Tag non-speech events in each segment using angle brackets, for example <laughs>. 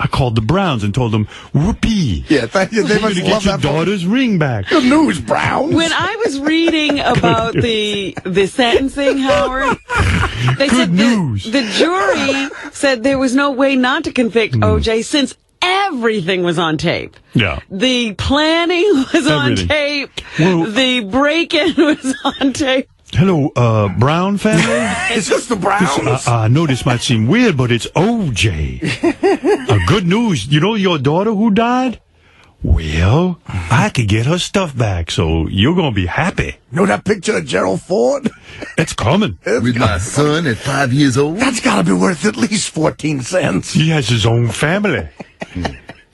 I called the Browns and told them, whoopee. Yeah, thank you. They You're must gonna love get your that. phone. daughter's ring back. Good news, Browns. When I was reading <laughs> about the the sentencing, Howard, they Good said news. The, the jury said there was no way not to convict mm. OJ since everything was on tape. Yeah. The planning <laughs> was on tape. Well- the break-in <laughs> was on tape. Hello, uh, Brown family? <laughs> It's just the Browns. I, I know this might seem weird, but it's OJ. <laughs> uh, good news. You know your daughter who died? Well, I could get her stuff back, so you're going to be happy. know that picture of Gerald Ford? It's coming. <laughs> With my son at five years old? That's got to be worth at least 14 cents. He has his own family.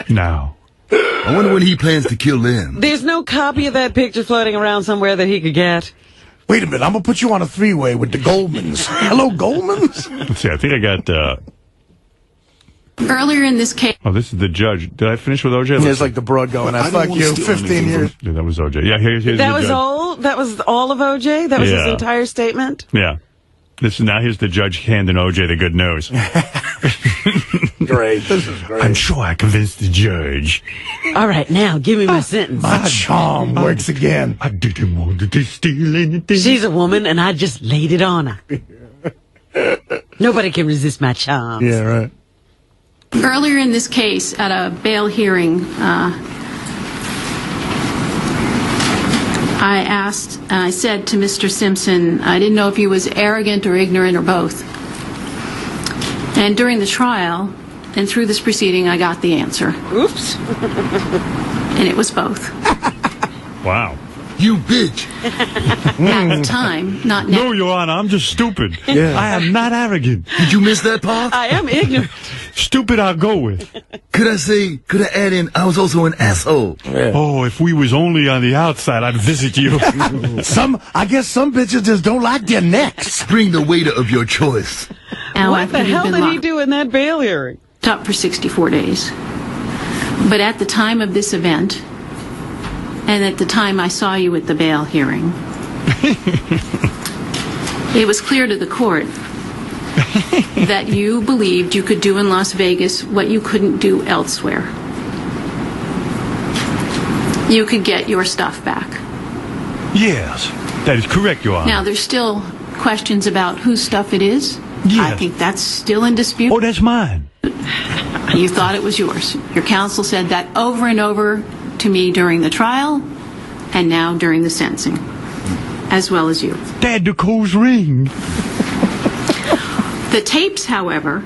now, I wonder when he plans to kill them. There's no copy of that picture floating around somewhere that he could get. Wait a minute. I'm going to put you on a three way with the Goldmans. Hello, Goldmans? <laughs> see. I think I got, uh, Earlier in this case, oh, this is the judge. Did I finish with OJ? It's like the broad going. I, I fuck you. 15 years. Yeah, that was OJ. Yeah, here, here's That the was judge. all. That was all of OJ. That was his entire statement. Yeah. This is now here's the judge handing OJ the good news. <laughs> Great. <laughs> This is great. I'm sure I convinced the judge. All right, now give me my sentence. My charm works again. I didn't want to steal anything. She's a woman, and I just laid it on her. Nobody can resist my charms. Yeah, right. earlier in this case, at a bail hearing, uh, I asked, I said to Mr. Simpson, I didn't know if he was arrogant or ignorant or both. And during the trial and through this proceeding, I got the answer, Oops. <laughs> and it was both. Wow. You bitch! <laughs> At the time, not now. No, Your Honor, I'm just stupid. Yeah. I am not arrogant. Did you miss that part? I am ignorant. <laughs> Stupid I'll go with. Could I say, could I add in, I was also an asshole? Oh, if we was only on the outside, I'd visit you. Some, I guess some bitches just don't like their necks. Bring the waiter of your choice. Now, what after the hell been did he do in that bail hearing? Up for 64 days. But at the time of this event, and at the time I saw you at the bail hearing, <laughs> it was clear to the court that you believed you could do in Las Vegas what you couldn't do elsewhere. You could get your stuff back. yes, that is correct, Your Honor. Now, there's still questions about whose stuff it is. I think that's still in dispute. oh, that's mine. You thought it was yours. Your counsel said that over and over to me during the trial and now during the sentencing, as well as you. Dad Nicole's ring. The tapes, however,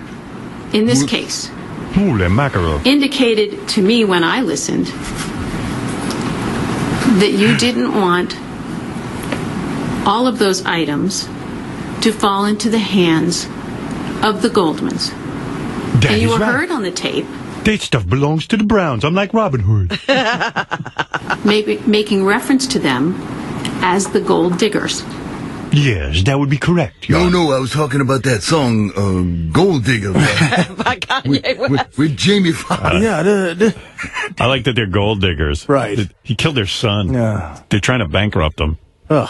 in this case, Holy mackerel. indicated to me when I listened that you didn't want all of those items to fall into the hands of the Goldmans. That And you is were right. heard on the tape That stuff belongs to the Browns. I'm like Robin Hood. <laughs> maybe making reference to them as the gold diggers. yes, that would be correct, Your No, Honor. no, I was talking about that song, uh, Gold Digger, <laughs> By Kanye West. with, with Jamie Foxx. Yeah, the, the, I like that they're gold diggers. Right. He killed their son. Yeah. They're trying to bankrupt them. ugh.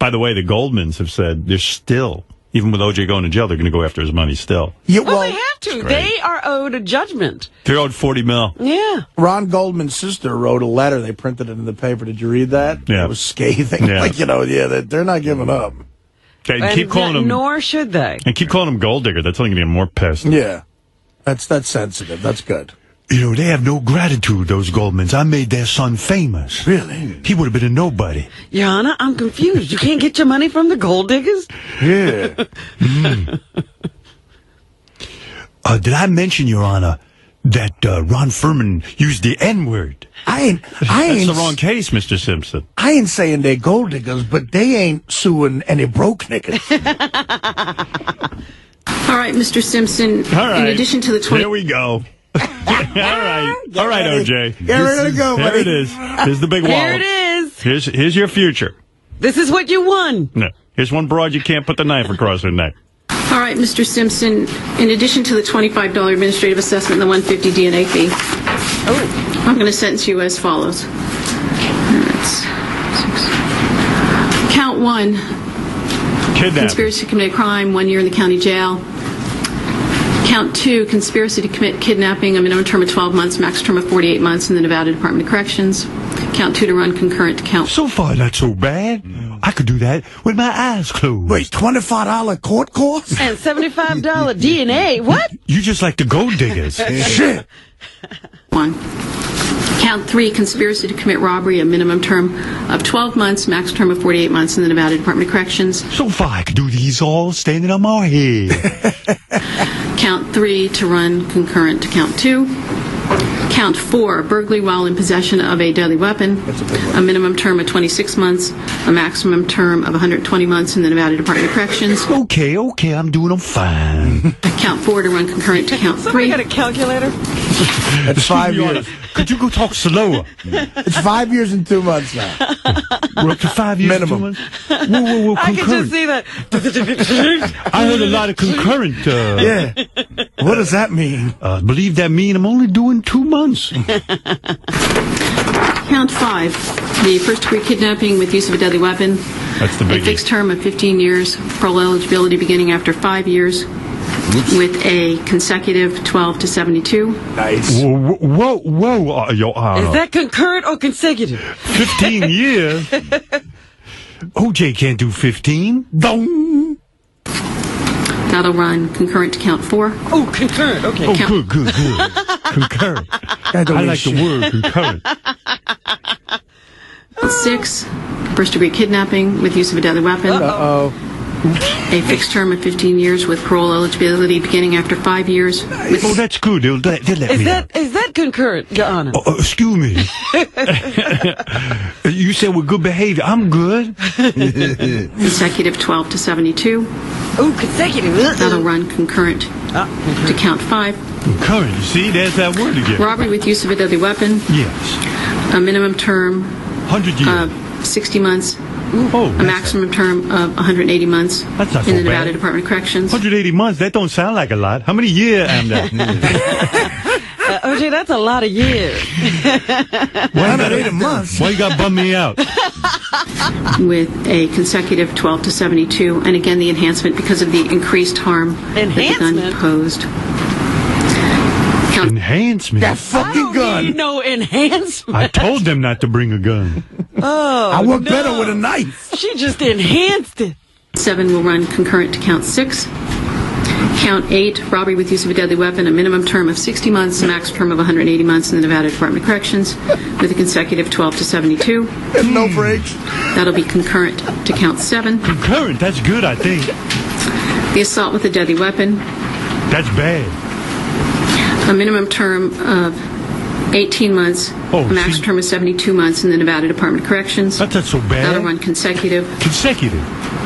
By the way, the Goldmans have said they're still, even with OJ going to jail, they're going to go after his money still. Yeah, Well, well, they have to. They are owed a judgment. They're owed 40 mil. Yeah. Ron Goldman's sister wrote a letter. They printed it in the paper. Did you read that? Yeah. It was scathing. Yeah. <laughs> Like, you know, yeah, they- they're not giving up. Okay, And keep calling that- them, Nor should they. and keep calling them gold digger. That's only going to get more pissed. Yeah. That's, that's sensitive. That's good. You know, they have no gratitude, those Goldmans. I made their son famous. Really? He would have been a nobody. Your Honor, I'm confused. You can't get your money from the gold diggers? Yeah. <laughs> Uh, did I mention, Your Honor, that uh, Ron Fuhrman used the N word? I ain't, I That's the wrong case, Mr. Simpson. I ain't saying they're gold diggers, but they ain't suing any broke niggas. <laughs> <laughs> All right, Mr. Simpson. All right. In addition to the 20 Here we go. <laughs> All right. All right, OJ. Get ready to go, Here it is. Here's the big <laughs> Here it is. Here's, here's your future. This is what you won. No. Here's one broad you can't put the knife across her neck. All right, Mr. Simpson. In addition to the $25 administrative assessment and the 150 DNA fee, oh, I'm going to sentence you as follows. That's six. Count one, Kidnapping. conspiracy to commit a crime, one year in the county jail. Count two, conspiracy to commit kidnapping, a minimum term of 12 months, max term of 48 months in the Nevada Department of Corrections. Count two to run concurrent to count So far, not so bad. I could do that with my eyes closed. Wait, $25 court costs? And $75 DNA. What? You just like the gold diggers. <laughs> Shit. one. Count three, conspiracy to commit robbery, a minimum term of 12 months, max term of 48 months in the Nevada Department of Corrections. so far, I could do these all standing on my head. <laughs> Count three to run concurrent to count two. Count four, burglary while in possession of a deadly weapon. A minimum term of 26 months, a maximum term of 120 months in the Nevada Department of Corrections. okay, okay, I'm doing them fine. <laughs> Count four to run concurrent to count Somebody three. got a calculator? <laughs> It's five years. Could you go talk slower? <laughs> It's five years and two months now. We're up to five years. Minimum. two months? Whoa, whoa, whoa, I can just see that. I heard a lot of concurrent. Uh, Yeah. What does that mean? <laughs> uh, believe that mean I'm only doing two months. <laughs> Count five, the first degree kidnapping with use of a deadly weapon. That's the A fixed term of 15 years, parole eligibility beginning after five years, with a consecutive 12 to 72. Nice. Whoa, whoa, whoa, uh, Your Honor. Is that concurrent or consecutive? 15 years? <laughs> OJ can't do 15. Dong. That'll run concurrent to count four. Oh, concurrent. Okay. Oh, Count- good, good, good. <laughs> concurrent. Can't I this like the word concurrent. Six, first degree kidnapping with use of a deadly weapon. Uh-oh. A fixed term of 15 years with parole eligibility beginning after five years. With Oh, that's good. They'll, they'll let Is me that is that concurrent, Your Honor? out. Uh, excuse me. <laughs> you said with good behavior. I'm good. <laughs> consecutive 12 to 72. Oh, consecutive. That'll run concurrent to count five. Concurrent. You see, there's that word again. Robbery with use of a deadly weapon. Yes. A minimum term 100 years. of 60 months. Oh, A maximum term of 180 months That's not in so the Nevada bad. Department of Corrections. 180 months. That don't sound like a lot. How many years <laughs> am that? Uh, OJ, that's a lot of years. <laughs> 180 months. Why you got to bum me out? with a consecutive 12 to 72, and again the enhancement because of the increased harm that the gun posed. Count, Enhancement. That fucking gun. need no enhancement. I told them not to bring a gun. Oh, I work no. better with a knife. She just enhanced it. seven will run concurrent to count six. Count eight, robbery with use of a deadly weapon, a minimum term of 60 months, a max term of 180 months in the Nevada Department of Corrections, with a consecutive 12 to 72. There's no breaks. That'll be concurrent to count seven. Concurrent. That's good, I think. The assault with a deadly weapon, That's bad. A minimum term of 18 months, Oh, a max see- term of 72 months in the Nevada Department of Corrections. That's not so That'll bad. run consecutive Consecutive.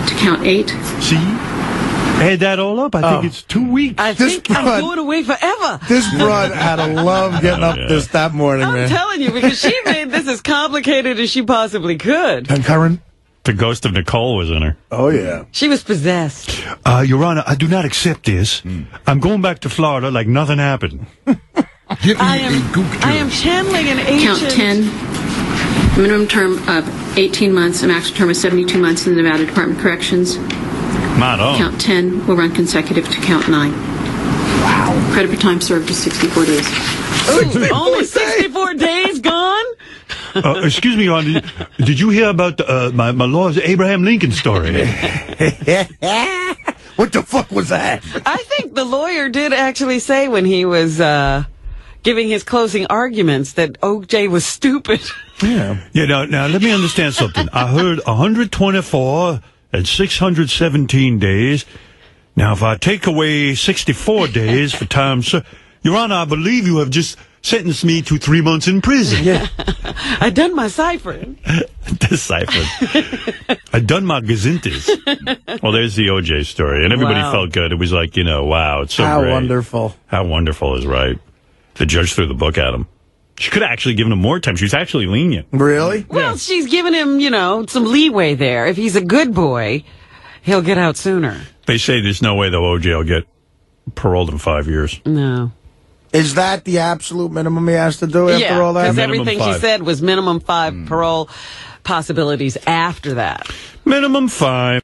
to count eight. See? Add that all up. I think Oh. it's two weeks. I This think I'm broad- going away forever. This broad had a love getting up <laughs> this that morning, I'm man. telling you, because she made this as complicated as she possibly could. Concurrent? The ghost of Nicole was in her. Oh, yeah. She was possessed. Uh, Your Honor, I do not accept this. I'm going back to Florida like nothing happened. <laughs> Give me I a am, gook I am channeling an ancient. Count 10, minimum term of 18 months, a max term of 72 months in the Nevada Department of Corrections. Not all. Count 10 will run consecutive to count 9. Wow. Credit for time served is 64 days. Ooh, only 64 days gone? Uh, excuse me, Your Honor. Did, did you hear about uh, my, my Lord's Abraham Lincoln story? <laughs> What the fuck was that? I think the lawyer did actually say when he was uh, giving his closing arguments that OJ was stupid. <laughs> Yeah. Yeah, now, now let me understand something. I heard 124 and 617 days. Now, if I take away 64 days for time, sir, Your Honor, I believe you have just sentenced me to three months in prison. Yeah. I done my ciphering. Deciphered. I'd done my <laughs> gazintas. <laughs> Well, there's the OJ story, and everybody Wow. felt good. It was like, you know, wow, it's so How great. wonderful. How wonderful is right. The judge threw the book at him. She could have actually given him more time. She was actually lenient. Really? Well, she's giving him, you know, some leeway there. If he's a good boy, he'll get out sooner. They say there's no way though OJ will get paroled in five years. No. Is that the absolute minimum he has to do after yeah, all that? because Minimum everything she said was minimum five hmm. parole possibilities after that. Minimum five.